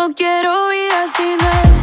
No quiero vida sin él.